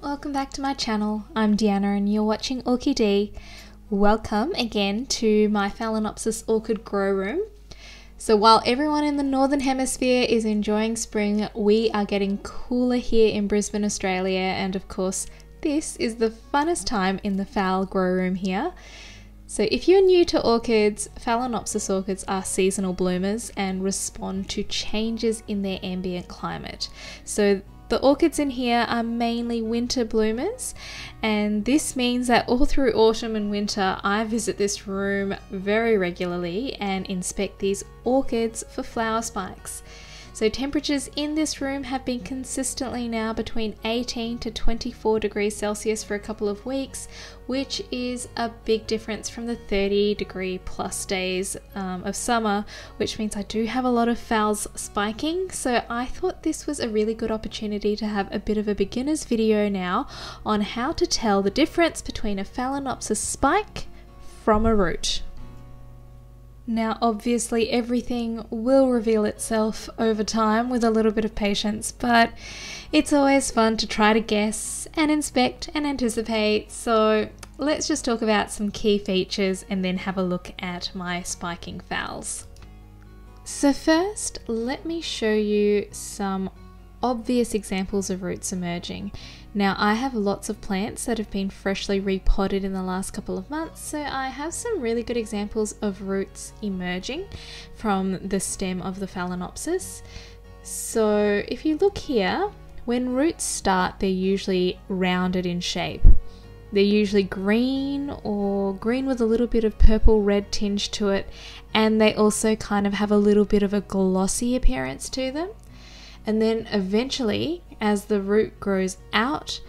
welcome back to my channel. I'm Deanna and you're watching Orchid Welcome again to my Phalaenopsis Orchie Dee Grow Room. So while everyone in the Northern Hemisphere is enjoying spring, we are getting cooler here in Brisbane, Australia, and of course, this is the funnest time in the Phal Grow Room here. So if you're new to orchids, Phalaenopsis orchids are seasonal bloomers and respond to changes in their ambient climate. So the orchids in here are mainly winter bloomers, and this means that all through autumn and winter, I visit this room very regularly and inspect these orchids for flower spikes. So temperatures in this room have been consistently now between 18 to 24 degrees Celsius for a couple of weeks, which is a big difference from the 30 degree plus days um, of summer, which means I do have a lot of phals spiking. So I thought this was a really good opportunity to have a bit of a beginner's video now on how to tell the difference between a Phalaenopsis spike from a root. Now, obviously, everything will reveal itself over time with a little bit of patience, but it's always fun to try to guess and inspect and anticipate. So, let's just talk about some key features and then have a look at my spiking phals. So, first, let me show you some obvious examples of roots emerging. Now, I have lots of plants that have been freshly repotted in the last couple of months, so I have some really good examples of roots emerging from the stem of the Phalaenopsis. So, if you look here, when roots start, they're usually rounded in shape. They're usually green or green with a little bit of purple red tinge to it, and they also kind of have a little bit of a glossy appearance to them. And then eventually, as the root grows out,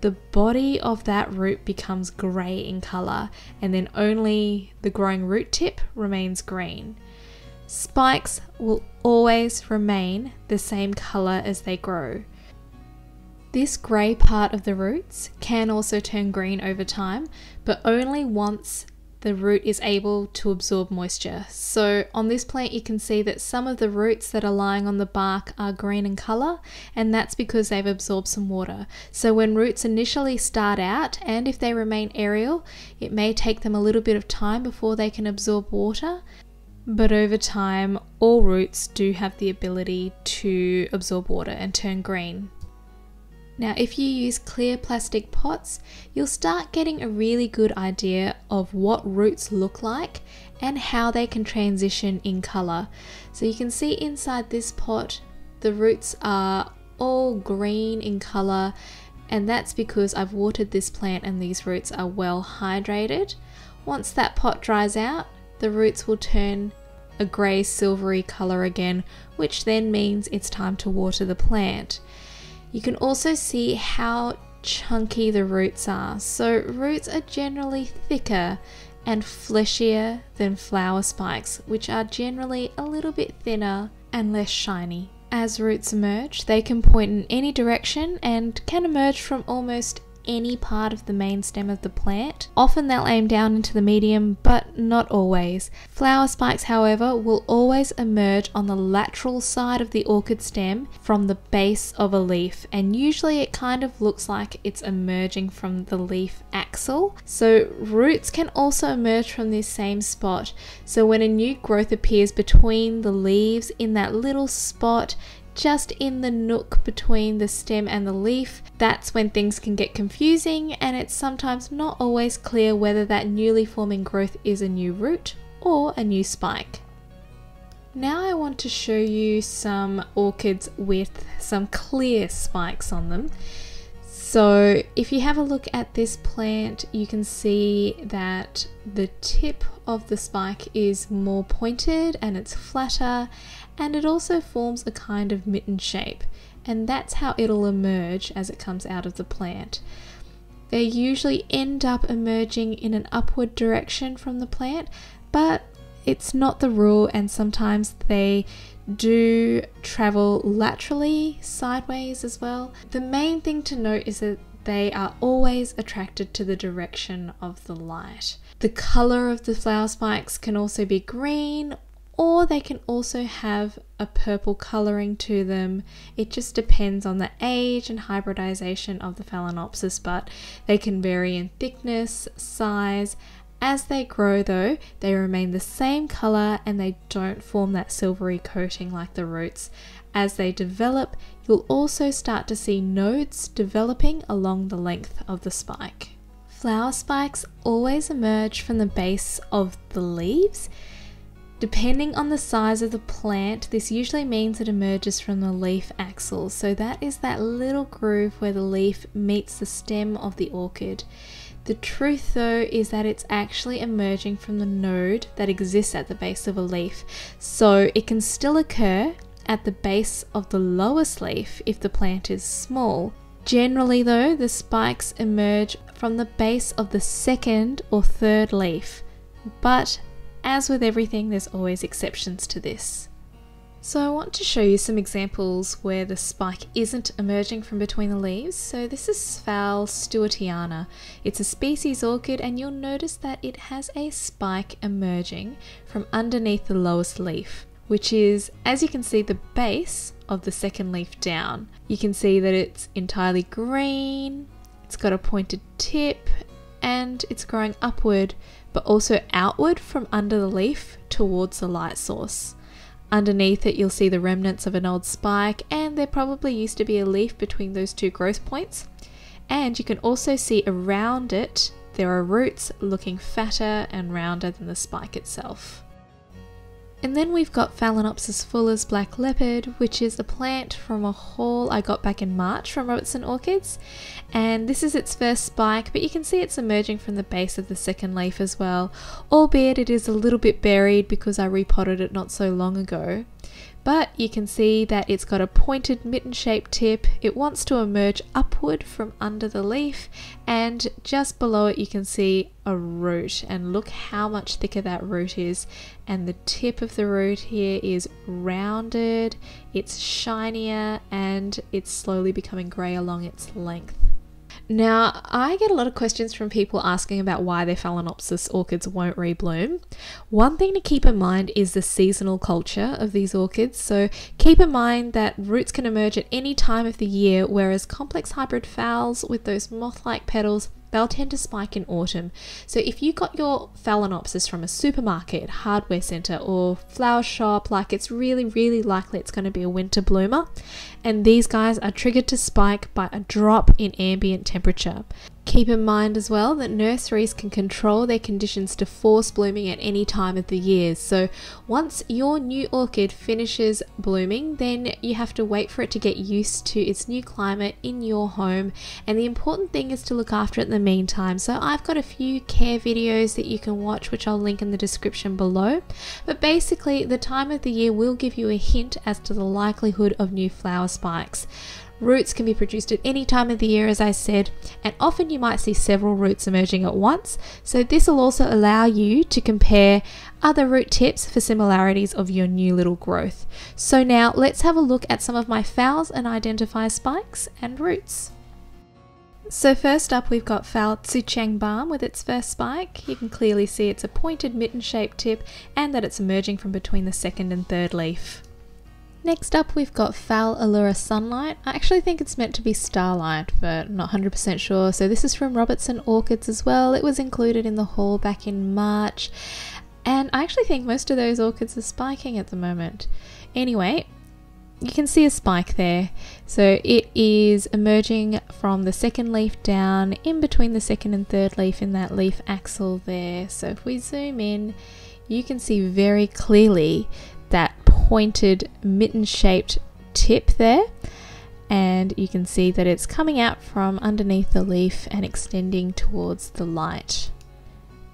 the body of that root becomes grey in colour, and then only the growing root tip remains green. Spikes will always remain the same colour as they grow. This grey part of the roots can also turn green over time, but only once the root is able to absorb moisture. So on this plant you can see that some of the roots that are lying on the bark are green in colour and that's because they've absorbed some water. So when roots initially start out and if they remain aerial it may take them a little bit of time before they can absorb water but over time all roots do have the ability to absorb water and turn green. Now, if you use clear plastic pots, you'll start getting a really good idea of what roots look like and how they can transition in colour. So you can see inside this pot, the roots are all green in colour and that's because I've watered this plant and these roots are well hydrated. Once that pot dries out, the roots will turn a grey silvery colour again, which then means it's time to water the plant. You can also see how chunky the roots are. So roots are generally thicker and fleshier than flower spikes, which are generally a little bit thinner and less shiny. As roots emerge, they can point in any direction and can emerge from almost any part of the main stem of the plant. Often they'll aim down into the medium, but not always. Flower spikes, however, will always emerge on the lateral side of the orchid stem from the base of a leaf, and usually it kind of looks like it's emerging from the leaf axil. So roots can also emerge from this same spot. So when a new growth appears between the leaves in that little spot, just in the nook between the stem and the leaf, that's when things can get confusing and it's sometimes not always clear whether that newly forming growth is a new root or a new spike. Now I want to show you some orchids with some clear spikes on them. So if you have a look at this plant, you can see that the tip of the spike is more pointed and it's flatter and it also forms a kind of mitten shape and that's how it'll emerge as it comes out of the plant. They usually end up emerging in an upward direction from the plant, but it's not the rule, and sometimes they do travel laterally, sideways as well. The main thing to note is that they are always attracted to the direction of the light. The color of the flower spikes can also be green or they can also have a purple coloring to them. It just depends on the age and hybridization of the Phalaenopsis, but they can vary in thickness, size. As they grow, though, they remain the same color and they don't form that silvery coating like the roots. As they develop, you'll also start to see nodes developing along the length of the spike. Flower spikes always emerge from the base of the leaves. Depending on the size of the plant, this usually means it emerges from the leaf axil. So that is that little groove where the leaf meets the stem of the orchid. The truth though is that it's actually emerging from the node that exists at the base of a leaf. So it can still occur at the base of the lowest leaf if the plant is small. Generally though, the spikes emerge from the base of the second or third leaf. But as with everything, there's always exceptions to this. So I want to show you some examples where the spike isn't emerging from between the leaves. So this is Phal stuartiana. It's a species orchid and you'll notice that it has a spike emerging from underneath the lowest leaf, which is, as you can see, the base of the second leaf down. You can see that it's entirely green, it's got a pointed tip, and it's growing upward but also outward from under the leaf towards the light source. Underneath it, you'll see the remnants of an old spike, and there probably used to be a leaf between those two growth points. And you can also see around it, there are roots looking fatter and rounder than the spike itself. And then we've got Phalaenopsis fuller's black leopard, which is a plant from a haul I got back in March from Robertson Orchids. And this is its first spike, but you can see it's emerging from the base of the second leaf as well, albeit it is a little bit buried because I repotted it not so long ago but you can see that it's got a pointed mitten shaped tip. It wants to emerge upward from under the leaf and just below it you can see a root and look how much thicker that root is and the tip of the root here is rounded, it's shinier and it's slowly becoming grey along its length. Now, I get a lot of questions from people asking about why their Phalaenopsis orchids won't rebloom. One thing to keep in mind is the seasonal culture of these orchids. So, keep in mind that roots can emerge at any time of the year, whereas complex hybrid phals with those moth like petals they'll tend to spike in autumn. So if you got your Phalaenopsis from a supermarket, hardware center, or flower shop, like it's really, really likely it's going to be a winter bloomer. And these guys are triggered to spike by a drop in ambient temperature. Keep in mind as well that nurseries can control their conditions to force blooming at any time of the year. So once your new orchid finishes blooming, then you have to wait for it to get used to its new climate in your home. And the important thing is to look after it in the meantime. So I've got a few care videos that you can watch, which I'll link in the description below. But basically, the time of the year will give you a hint as to the likelihood of new flower spikes. Roots can be produced at any time of the year, as I said, and often you might see several roots emerging at once. So, this will also allow you to compare other root tips for similarities of your new little growth. So, now let's have a look at some of my phals and identify spikes and roots. So first up we've got Phal Tsuchang Balm with its first spike. You can clearly see it's a pointed mitten shaped tip and that it's emerging from between the second and third leaf. Next up, we've got Phal Allura Sunlight. I actually think it's meant to be Starlight, but not 100% sure. So, this is from Robertson Orchids as well. It was included in the haul back in March, and I actually think most of those orchids are spiking at the moment. Anyway, you can see a spike there. So, it is emerging from the second leaf down in between the second and third leaf in that leaf axil there. So, if we zoom in, you can see very clearly pointed mitten shaped tip there and you can see that it's coming out from underneath the leaf and extending towards the light.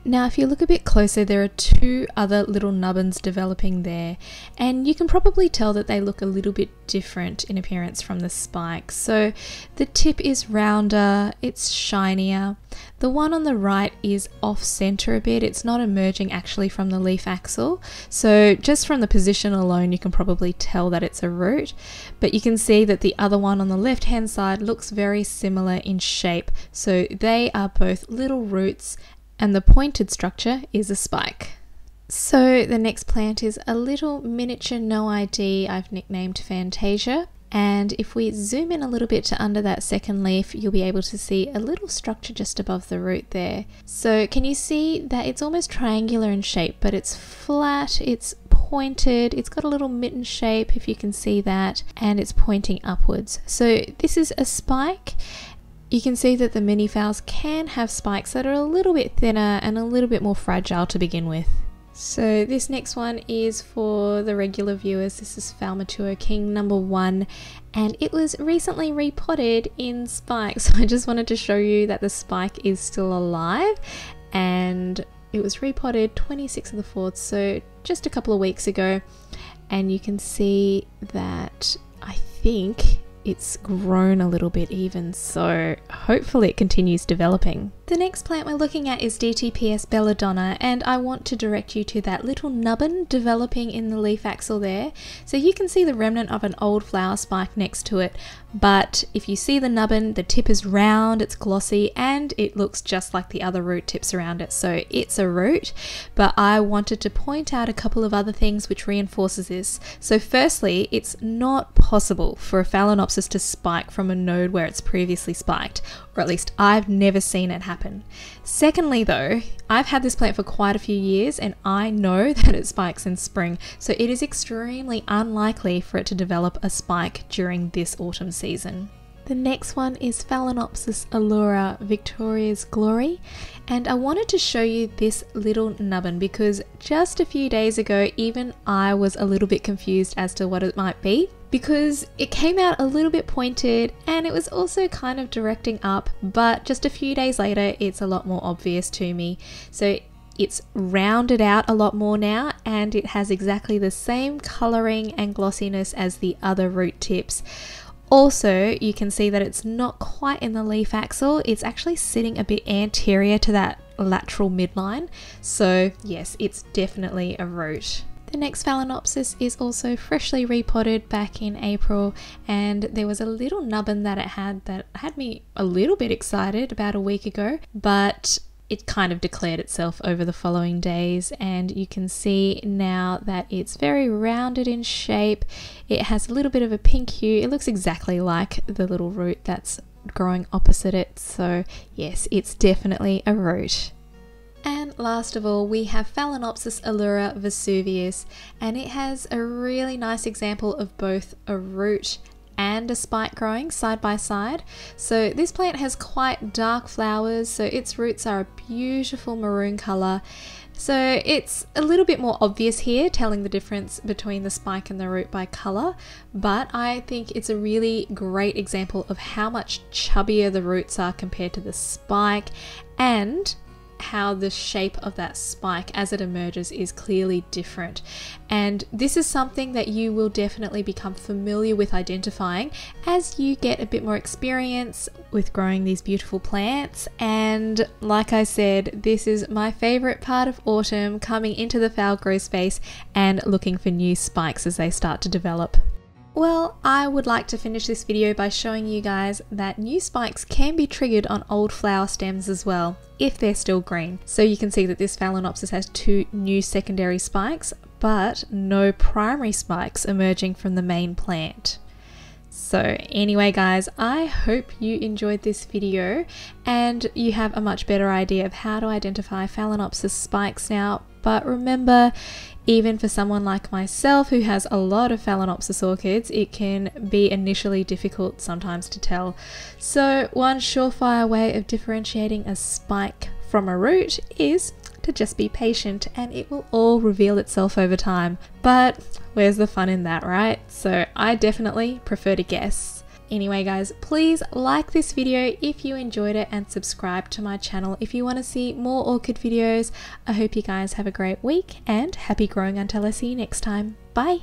Now, if you look a bit closer, there are two other little nubbins developing there, and you can probably tell that they look a little bit different in appearance from the spikes. So, the tip is rounder, it's shinier. The one on the right is off center a bit, it's not emerging actually from the leaf axil. So, just from the position alone, you can probably tell that it's a root, but you can see that the other one on the left hand side looks very similar in shape. So, they are both little roots and the pointed structure is a spike. So the next plant is a little miniature no ID I've nicknamed Fantasia. And if we zoom in a little bit to under that second leaf, you'll be able to see a little structure just above the root there. So can you see that it's almost triangular in shape, but it's flat, it's pointed, it's got a little mitten shape if you can see that, and it's pointing upwards. So this is a spike. You can see that the mini phals can have spikes that are a little bit thinner and a little bit more fragile to begin with. So this next one is for the regular viewers. This is Phal King number one and it was recently repotted in spike. So I just wanted to show you that the spike is still alive and it was repotted 26th of the 4th, so just a couple of weeks ago. And you can see that I think it's grown a little bit even, so hopefully it continues developing. The next plant we're looking at is DTPS belladonna and I want to direct you to that little nubbin developing in the leaf axil there. So you can see the remnant of an old flower spike next to it, but if you see the nubbin, the tip is round, it's glossy, and it looks just like the other root tips around it. So it's a root, but I wanted to point out a couple of other things which reinforces this. So firstly, it's not possible for a Phalaenopsis to spike from a node where it's previously spiked, or at least I've never seen it happen. Secondly, though, I've had this plant for quite a few years and I know that it spikes in spring, so it is extremely unlikely for it to develop a spike during this autumn season. The next one is Phalaenopsis allura Victoria's Glory, and I wanted to show you this little nubbin because just a few days ago, even I was a little bit confused as to what it might be because it came out a little bit pointed and it was also kind of directing up, but just a few days later, it's a lot more obvious to me. So it's rounded out a lot more now and it has exactly the same colouring and glossiness as the other root tips. Also, you can see that it's not quite in the leaf axil, it's actually sitting a bit anterior to that lateral midline. So, yes, it's definitely a root. The next Phalaenopsis is also freshly repotted back in April, and there was a little nubbin that it had that had me a little bit excited about a week ago, but it kind of declared itself over the following days, and you can see now that it's very rounded in shape. It has a little bit of a pink hue, it looks exactly like the little root that's growing opposite it, so yes, it's definitely a root. And last of all, we have Phalaenopsis allura vesuvius, and it has a really nice example of both a root and a spike growing side by side. So this plant has quite dark flowers, so its roots are a beautiful maroon color. So it's a little bit more obvious here, telling the difference between the spike and the root by color, but I think it's a really great example of how much chubbier the roots are compared to the spike and how the shape of that spike as it emerges is clearly different. And this is something that you will definitely become familiar with identifying as you get a bit more experience with growing these beautiful plants. And like I said, this is my favorite part of autumn coming into the phal grow space and looking for new spikes as they start to develop. Well, I would like to finish this video by showing you guys that new spikes can be triggered on old flower stems as well, if they're still green. So you can see that this Phalaenopsis has two new secondary spikes, but no primary spikes emerging from the main plant. So anyway guys, I hope you enjoyed this video and you have a much better idea of how to identify Phalaenopsis spikes now. But remember, even for someone like myself who has a lot of Phalaenopsis orchids, it can be initially difficult sometimes to tell. So, one surefire way of differentiating a spike from a root is to just be patient and it will all reveal itself over time. But where's the fun in that, right? So, I definitely prefer to guess. Anyway guys, please like this video if you enjoyed it and subscribe to my channel if you want to see more orchid videos. I hope you guys have a great week and happy growing until I see you next time. Bye!